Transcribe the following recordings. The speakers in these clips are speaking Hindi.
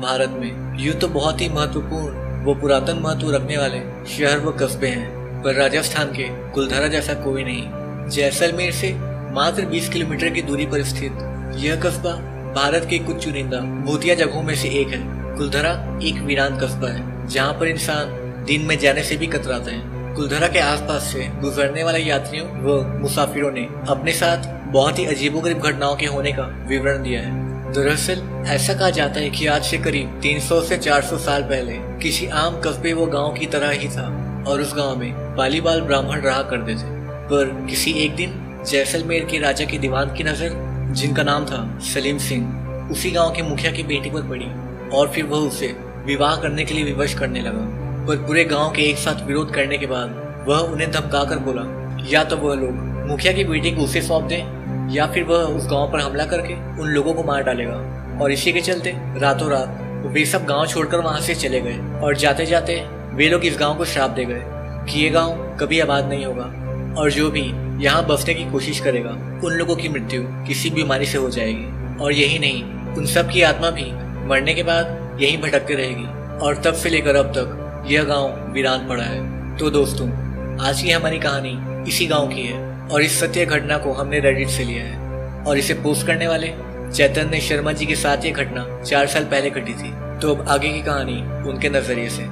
भारत में यूँ तो बहुत ही महत्वपूर्ण, वो पुरातन महत्व रखने वाले शहर व कस्बे हैं, पर राजस्थान के कुलधारा जैसा कोई नहीं। जैसलमेर से मात्र 20 किलोमीटर की दूरी पर स्थित यह कस्बा भारत के कुछ चुनिंदा भूतिया जगहों में से एक है। कुलधरा एक वीरान कस्बा है, जहाँ पर इंसान दिन में जाने से भी कतराते हैं। कुलधरा के आसपास से गुजरने वाले यात्रियों व मुसाफिरों ने अपने साथ बहुत ही अजीबोगरीब घटनाओं के होने का विवरण दिया है। दरअसल, ऐसा कहा जाता है कि आज से करीब 300 से 400 साल पहले किसी आम कस्बे वो गाँव की तरह ही था और उस गाँव में बालीबाल ब्राह्मण रहा करते थे। पर किसी एक दिन जैसलमेर के राजा के दीवान की नज़र, जिनका नाम था सलीम सिंह, उसी गाँव के मुखिया की बेटी पर पड़ी और फिर वह उसे विवाह करने के लिए विवश करने लगा। पर पूरे गाँव के एक साथ विरोध करने के बाद वह उन्हें धमका कर बोला, या तो वह लोग मुखिया की बेटी को उसे सौंप दें, या फिर वह उस गाँव पर हमला करके उन लोगों को मार डालेगा। और इसी के चलते रातों रात वे सब गाँव छोड़कर वहाँ से चले गए और जाते जाते वे लोग इस गाँव को श्राप दे गए कि ये गाँव कभी आबाद नहीं होगा और जो भी यहाँ बसने की कोशिश करेगा, उन लोगों की मृत्यु किसी बीमारी से हो जाएगी। और यही नहीं, उन सब की आत्मा भी मरने के बाद यही भटकती रहेगी और तब से लेकर अब तक यह गाँव वीरान पड़ा है। तो दोस्तों, आज की हमारी कहानी इसी गाँव की है और इस सत्य घटना को हमने रेडिट से लिया है। और इसे पोस्ट करने वाले चैतन्य शर्मा जी के साथ ये घटना चार साल पहले घटी थी। तो अब आगे की कहानी उनके नज़रिए से।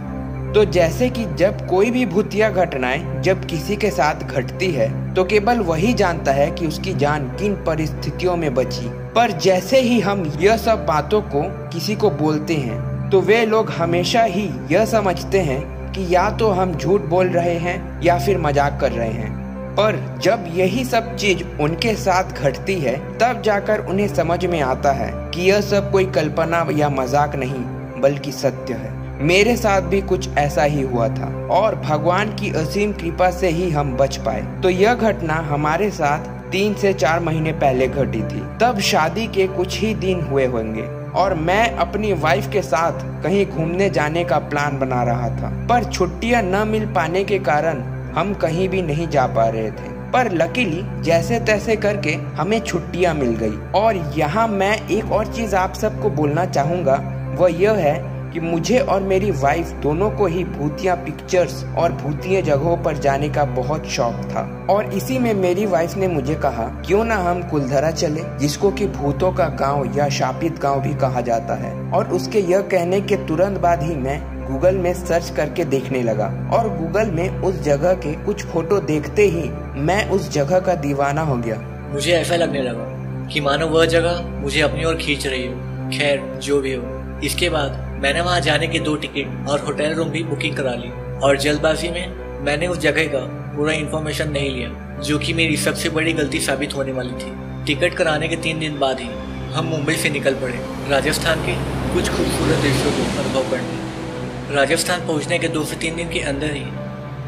तो जैसे कि जब कोई भी भूतिया घटनाएँ जब किसी के साथ घटती है तो केवल वही जानता है कि उसकी जान किन परिस्थितियों में बची। पर जैसे ही हम यह सब बातों को किसी को बोलते हैं तो वे लोग हमेशा ही यह समझते हैं कि या तो हम झूठ बोल रहे हैं या फिर मज़ाक कर रहे हैं। पर जब यही सब चीज़ उनके साथ घटती है, तब जाकर उन्हें समझ में आता है कि यह सब कोई कल्पना या मज़ाक नहीं, बल्कि सत्य है। मेरे साथ भी कुछ ऐसा ही हुआ था, और भगवान की असीम कृपा से ही हम बच पाए। तो यह घटना हमारे साथ तीन से चार महीने पहले घटी थी। तब शादी के कुछ ही दिन हुए होंगे। और मैं अपनी वाइफ के साथ कहीं घूमने जाने का प्लान बना रहा था। पर छुट्टियाँ न मिल पाने के कारण हम कहीं भी नहीं जा पा रहे थे। पर लकीली जैसे तैसे करके हमें छुट्टियाँ मिल गई। और यहाँ मैं एक और चीज़ आप सबको बोलना चाहूँगा, वह यह है कि मुझे और मेरी वाइफ दोनों को ही भूतिया पिक्चर्स और भूतिया जगहों पर जाने का बहुत शौक था। और इसी में मेरी वाइफ ने मुझे कहा, क्यों ना हम कुलधरा चले, जिसको कि भूतों का गाँव या शापित गाँव भी कहा जाता है। और उसके यह कहने के तुरंत बाद ही मैं गूगल में सर्च करके देखने लगा। और गूगल में उस जगह के कुछ फ़ोटो देखते ही मैं उस जगह का दीवाना हो गया। मुझे ऐसा लगने लगा कि मानो वह जगह मुझे अपनी ओर खींच रही हो, खैर, जो भी हो। इसके बाद मैंने वहाँ जाने के दो टिकट और होटल रूम भी बुकिंग करा ली। और जल्दबाजी में मैंने उस जगह का पूरा इन्फॉर्मेशन नहीं लिया, जो कि मेरी सबसे बड़ी गलती साबित होने वाली थी। टिकट कराने के तीन दिन बाद ही हम मुंबई से निकल पड़े। राजस्थान के कुछ खूबसूरत दृश्यों को अनुभव करने। राजस्थान पहुँचने के दो से तीन दिन के अंदर ही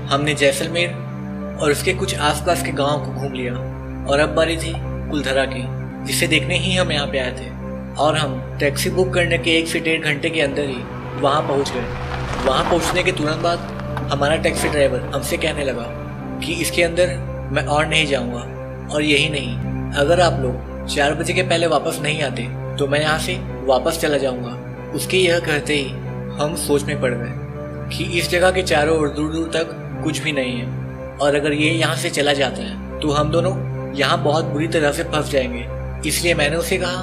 हमने जैसलमेर और उसके कुछ आसपास के गाँव को घूम लिया। और अब बारी थी कुलधरा की, जिसे देखने ही हम यहाँ पे आए थे। और हम टैक्सी बुक करने के एक से डेढ़ घंटे के अंदर ही वहाँ पहुँच गए। वहाँ पहुँचने के तुरंत बाद हमारा टैक्सी ड्राइवर हमसे कहने लगा कि इसके अंदर मैं और नहीं जाऊँगा और यही नहीं, अगर आप लोग चार बजे के पहले वापस नहीं आते तो मैं यहाँ से वापस चला जाऊँगा। उसके यह कहते ही हम सोच में पड़ गए कि इस जगह के चारों ओर दूर दूर तक कुछ भी नहीं है और अगर ये यहाँ से चला जाता है तो हम दोनों यहाँ बहुत बुरी तरह से फंस जाएँगे। इसलिए मैंने उसे कहा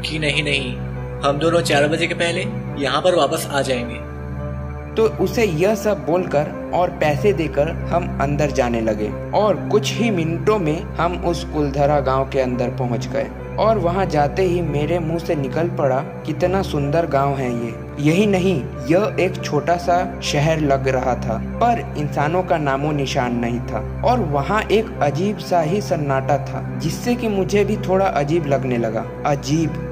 कि नहीं नहीं, हम दोनों चार बजे के पहले यहाँ पर वापस आ जाएँगे। तो उसे यह सब बोलकर और पैसे देकर हम अंदर जाने लगे और कुछ ही मिनटों में हम उस कुलधरा गाँव के अंदर पहुँच गए और वहाँ जाते ही मेरे मुँह से निकल पड़ा, कितना सुंदर गाँव है ये। यही नहीं, यह एक छोटा सा शहर लग रहा था, पर इंसानों का नामो निशान नहीं था और वहाँ एक अजीब सा ही सन्नाटा था, जिससे कि मुझे भी थोड़ा अजीब लगने लगा। अजीब।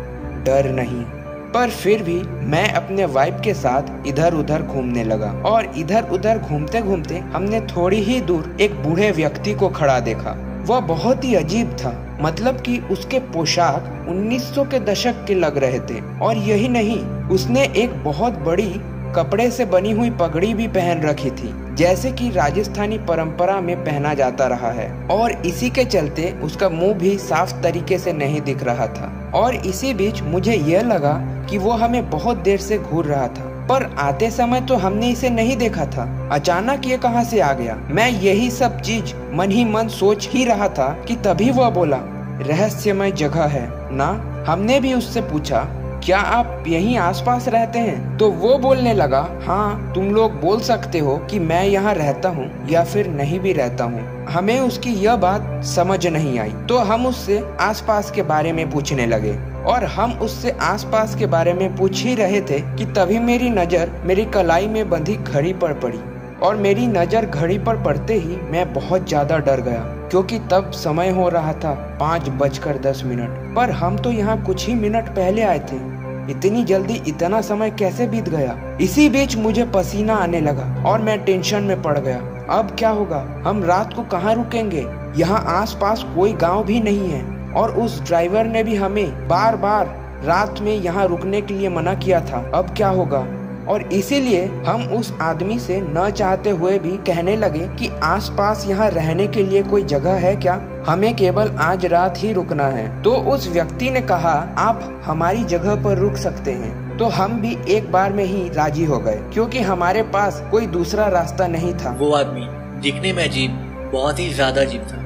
डर नहीं। पर फिर भी मैं अपने वाइफ के साथ इधर उधर घूमने लगा और इधर उधर घूमते घूमते हमने थोड़ी ही दूर एक बूढ़े व्यक्ति को खड़ा देखा। वह बहुत ही अजीब था मतलब कि उसके पोशाक 1900 के दशक के लग रहे थे। और यही नहीं, उसने एक बहुत बड़ी कपड़े से बनी हुई पगड़ी भी पहन रखी थी, जैसे कि राजस्थानी परंपरा में पहना जाता रहा है। और इसी के चलते उसका मुँह भी साफ़ तरीके से नहीं दिख रहा था। और इसी बीच मुझे यह लगा कि वो हमें बहुत देर से घूर रहा था। पर आते समय तो हमने इसे नहीं देखा था। अचानक ये कहाँ से आ गया? मैं यही सब चीज़ मन ही मन सोच ही रहा था कि तभी वह बोला, रहस्यमय जगह है। ना, हमने भी उससे पूछा क्या आप यहीं आसपास रहते हैं? तो वो बोलने लगा हाँ तुम लोग बोल सकते हो कि मैं यहाँ रहता हूँ या फिर नहीं भी रहता हूँ। हमें उसकी यह बात समझ नहीं आई। तो हम उससे आसपास के बारे में पूछने लगे और हम उससे आसपास के बारे में पूछ ही रहे थे कि तभी मेरी नज़र मेरी कलाई में बंधी घड़ी पर पड़ी और मेरी नज़र घड़ी पर पड़ते ही मैं बहुत ज़्यादा डर गया क्योंकि तब समय हो रहा था पाँच बजकर दस मिनट। पर हम तो यहाँ कुछ ही मिनट पहले आए थे। इतनी जल्दी इतना समय कैसे बीत गया? इसी बीच मुझे पसीना आने लगा और मैं टेंशन में पड़ गया। अब क्या होगा? हम रात को कहाँ रुकेंगे? यहाँ आसपास कोई गाँव भी नहीं है। और उस ड्राइवर ने भी हमें बार बार रात में यहाँ रुकने के लिए मना किया था। अब क्या होगा? और इसीलिए हम उस आदमी से न चाहते हुए भी कहने लगे कि आसपास यहाँ रहने के लिए कोई जगह है क्या? हमें केवल आज रात ही रुकना है। तो उस व्यक्ति ने कहा, आप हमारी जगह पर रुक सकते हैं। तो हम भी एक बार में ही राज़ी हो गए, क्योंकि हमारे पास कोई दूसरा रास्ता नहीं था। वो आदमी दिखने में अजीब, बहुत ही ज़्यादा अजीब था।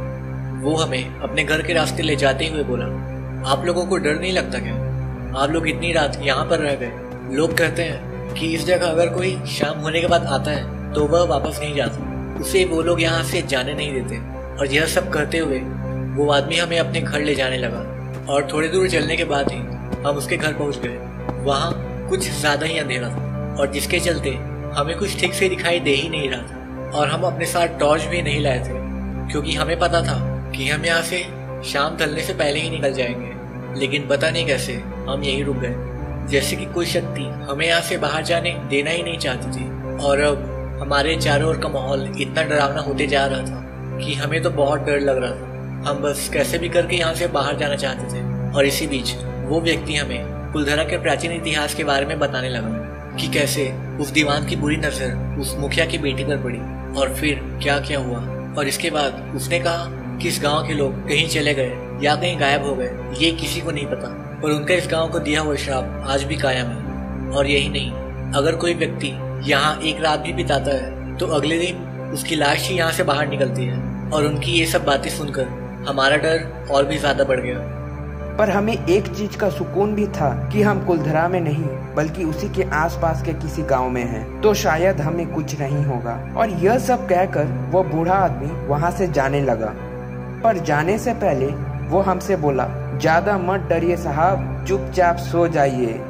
वो हमें अपने घर के रास्ते ले जाते हुए बोला, आप लोगों को डर नहीं लगता क्या? आप लोग इतनी रात यहाँ पर रह गए। लोग कहते हैं कि इस जगह अगर कोई शाम होने के बाद आता है तो वह वापस नहीं जाता। उसे वो लोग यहाँ से जाने नहीं देते। और यह सब कहते हुए वो आदमी हमें अपने घर ले जाने लगा और थोड़ी दूर चलने के बाद ही हम उसके घर पहुँच गए। वहाँ कुछ ज़्यादा ही अंधेरा था और जिसके चलते हमें कुछ ठीक से दिखाई दे ही नहीं रहा था और हम अपने साथ टॉर्च भी नहीं लाए थे, क्योंकि हमें पता था कि हम यहाँ से शाम ढलने से पहले ही निकल जाएँगे। लेकिन पता नहीं कैसे हम यही रुक गए। जैसे कि कोई शक्ति हमें यहाँ से बाहर जाने देना ही नहीं चाहती थी। और अब हमारे चारों ओर का माहौल इतना डरावना होते जा रहा था कि हमें तो बहुत डर लग रहा था। हम बस कैसे भी करके यहाँ से बाहर जाना चाहते थे। और इसी बीच वो व्यक्ति हमें कुलधरा के प्राचीन इतिहास के बारे में बताने लगा कि कैसे उस दीवान की बुरी नज़र उस मुखिया की बेटी पर पड़ी और फिर क्या क्या हुआ। और इसके बाद उसने कहा कि इस गाँव के लोग कहीं चले गए या कहीं गायब हो गए, ये किसी को नहीं पता। और उनका इस गाँव को दिया हुआ श्राप आज भी कायम है। और यही नहीं, अगर कोई व्यक्ति यहाँ एक रात भी बिताता है तो अगले दिन उसकी लाश ही यहाँ से बाहर निकलती है। और उनकी ये सब बातें सुनकर हमारा डर और भी ज़्यादा बढ़ गया। पर हमें एक चीज़ का सुकून भी था कि हम कुलधरा में नहीं, बल्कि उसी के आसपास के किसी गाँव में हैं। तो शायद हमें कुछ नहीं होगा। और यह सब कहकर वो बूढ़ा आदमी वहाँ से जाने लगा। पर जाने से पहले वो हमसे बोला, ज़्यादा मत डरिए साहब, चुपचाप सो जाइए।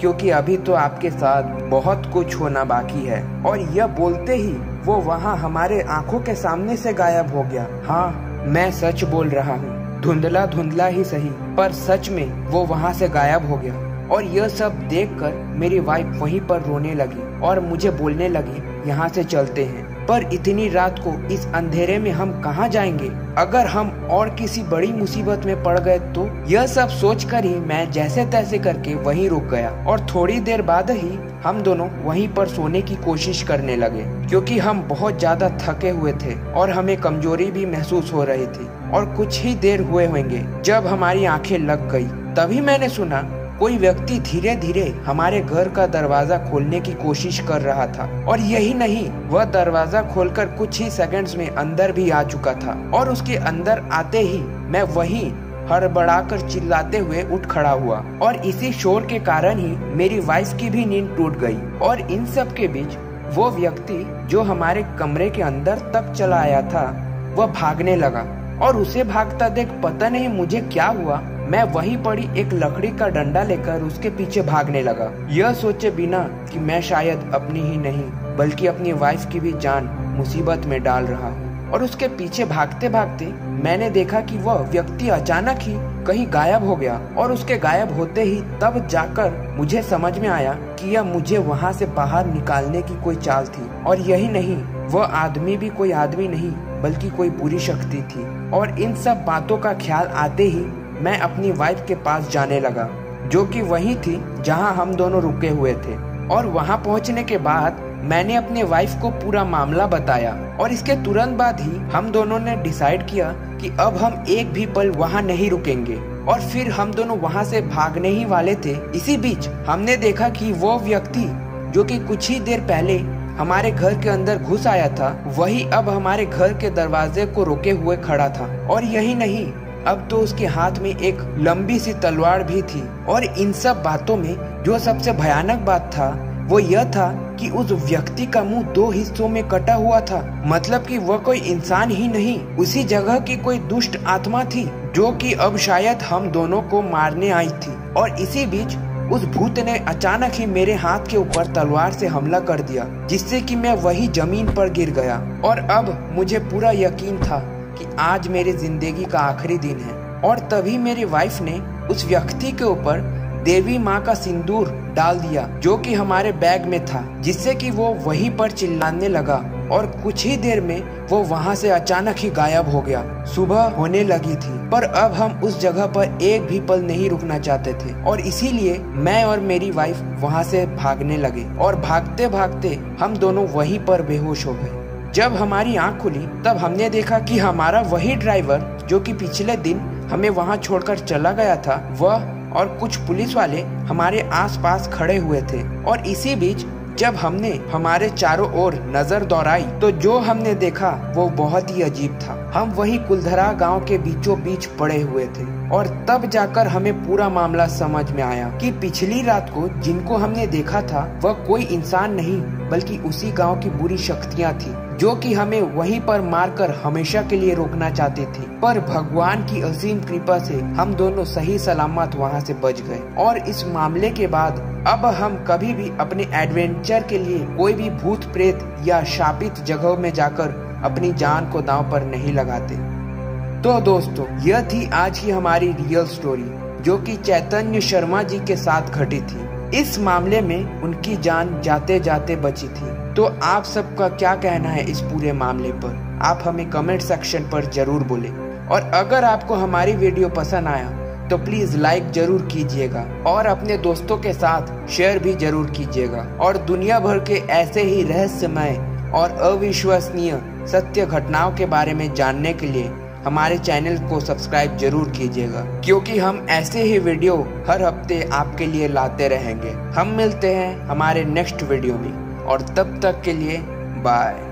क्योंकि अभी तो आपके साथ बहुत कुछ होना बाकी है। और यह बोलते ही वो वहाँ हमारे आँखों के सामने से गायब हो गया। हाँ मैं सच बोल रहा हूँ। धुंधला धुंधला ही सही, पर सच में वो वहाँ से गायब हो गया। और यह सब देखकर मेरी वाइफ वहीं पर रोने लगी और मुझे बोलने लगी, यहाँ से चलते हैं। पर इतनी रात को इस अंधेरे में हम कहाँ जाएँगे? अगर हम और किसी बड़ी मुसीबत में पड़ गए तो? यह सब सोचकर ही मैं जैसे तैसे करके वहीं रुक गया। और थोड़ी देर बाद ही हम दोनों वहीं पर सोने की कोशिश करने लगे, क्योंकि हम बहुत ज़्यादा थके हुए थे और हमें कमज़ोरी भी महसूस हो रही थी और कुछ ही देर हुए होंगे, जब हमारी आँखें लग गई। तभी मैंने सुना, कोई व्यक्ति धीरे धीरे हमारे घर का दरवाज़ा खोलने की कोशिश कर रहा था। और यही नहीं, वह दरवाज़ा खोलकर कुछ ही सेकंड्स में अंदर भी आ चुका था और उसके अंदर आते ही मैं वहीं हड़बड़ाकर चिल्लाते हुए उठ खड़ा हुआ और इसी शोर के कारण ही मेरी वाइफ की भी नींद टूट गई और इन सब के बीच वो व्यक्ति जो हमारे कमरे के अंदर तक चला आया था, वह भागने लगा और उसे भागता देख पता नहीं मुझे क्या हुआ। मैं वहीं पड़ी एक लकड़ी का डंडा लेकर उसके पीछे भागने लगा। यह सोचे बिना कि मैं शायद अपनी ही नहीं, बल्कि अपनी वाइफ की भी जान मुसीबत में डाल रहा। हूँ और उसके पीछे भागते भागते मैंने देखा कि वह व्यक्ति अचानक ही कहीं गायब हो गया और उसके गायब होते ही तब जाकर मुझे समझ में आया कि यह मुझे वहाँ से बाहर निकालने की कोई चाल थी। और यही नहीं, वह आदमी भी कोई आदमी नहीं, बल्कि कोई बुरी शक्ति थी। और इन सब बातों का ख्याल आते ही मैं अपनी वाइफ के पास जाने लगा, जो कि वही थी जहाँ हम दोनों रुके हुए थे। और वहाँ पहुँचने के बाद मैंने अपने वाइफ को पूरा मामला बताया और इसके तुरंत बाद ही हम दोनों ने डिसाइड किया कि अब हम एक भी पल वहाँ नहीं रुकेंगे। और फिर हम दोनों वहाँ से भागने ही वाले थे। इसी बीच हमने देखा कि वो व्यक्ति, जो कि कुछ ही देर पहले हमारे घर के अंदर घुस आया था, वही अब हमारे घर के दरवाजे को रोके हुए खड़ा था। और यही नहीं, अब तो उसके हाथ में एक लंबी सी तलवार भी थी। और इन सब बातों में, जो सबसे भयानक बात था वो यह था कि उस व्यक्ति का मुँह दो हिस्सों में कटा हुआ था। मतलब कि वह कोई इंसान ही नहीं, उसी जगह की कोई दुष्ट आत्मा थी, जो कि अब शायद हम दोनों को मारने आई थी। और इसी बीच उस भूत ने अचानक ही मेरे हाथ के ऊपर तलवार से हमला कर दिया, जिससे कि मैं वही ज़मीन पर गिर गया। और अब मुझे पूरा यकीन था कि आज मेरी ज़िंदगी का आखिरी दिन है। और तभी मेरी वाइफ ने उस व्यक्ति के ऊपर देवी माँ का सिंदूर डाल दिया, जो कि हमारे बैग में था, जिससे कि वो वहीं पर चिल्लाने लगा, और कुछ ही देर में वो वहाँ से अचानक ही गायब हो गया। सुबह होने लगी थी, पर अब हम उस जगह पर एक भी पल नहीं रुकना चाहते थे, और इसीलिए मैं और मेरी वाइफ वहाँ से भागने लगे, और भागते भागते हम दोनों वहीं पर बेहोश हो गए। जब हमारी आँख खुली, तब हमने देखा कि हमारा वही ड्राइवर जो कि पिछले दिन हमें वहाँ छोड़कर चला गया था, वह और कुछ पुलिस वाले हमारे आसपास खड़े हुए थे। और इसी बीच जब हमने हमारे चारों ओर नज़र दौड़ाई तो जो हमने देखा, वो बहुत ही अजीब था। हम वही कुलधरा गाँव के बीचों बीच पड़े हुए थे। और तब जाकर हमें पूरा मामला समझ में आया कि पिछली रात को जिनको हमने देखा था, वह कोई इंसान नहीं, बल्कि उसी गाँव की बुरी शक्तियाँ थी। जो कि हमें वहीं पर मारकर हमेशा के लिए रोकना चाहते थे। पर भगवान की असीम कृपा से हम दोनों सही सलामत वहाँ से बच गए। और इस मामले के बाद अब हम कभी भी अपने एडवेंचर के लिए कोई भी भूत प्रेत या शापित जगह में जाकर अपनी जान को दांव पर नहीं लगाते। तो दोस्तों, यह थी आज की हमारी रियल स्टोरी जो कि चैतन्य शर्मा जी के साथ घटी थी। इस मामले में उनकी जान जाते जाते बची थी। तो आप सबका क्या कहना है इस पूरे मामले पर? आप हमें कमेंट सेक्शन पर ज़रूर बोले। और अगर आपको हमारी वीडियो पसंद आया तो प्लीज़ लाइक ज़रूर कीजिएगा। और अपने दोस्तों के साथ शेयर भी ज़रूर कीजिएगा। और दुनिया भर के ऐसे ही रहस्यमय और अविश्वसनीय सत्य घटनाओं के बारे में जानने के लिए हमारे चैनल को सब्सक्राइब ज़रूर कीजिएगा, क्योंकि हम ऐसे ही वीडियो हर हफ़्ते आपके लिए लाते रहेंगे। हम मिलते हैं हमारे नेक्स्ट वीडियो में, और तब तक के लिए बाय।